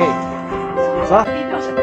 嘿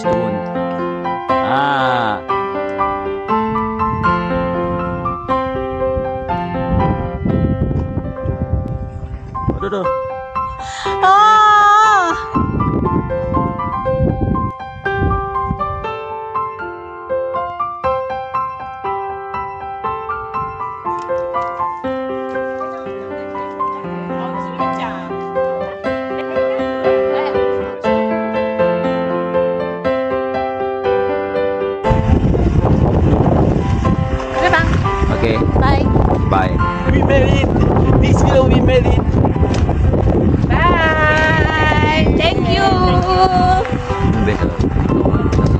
Request doon. Ah. Aduh, aduh. Ah! Made it. This will we made it. Bye. Thank you. Besok.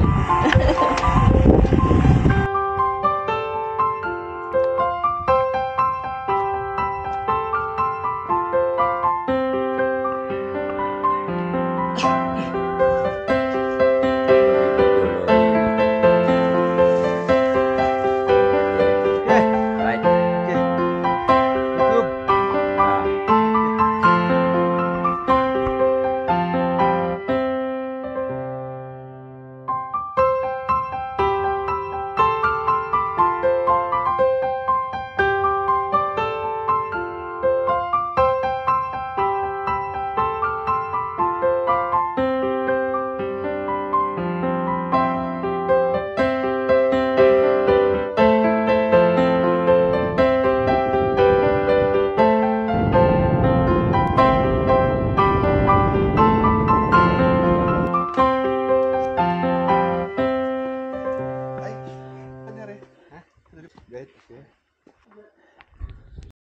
red okay.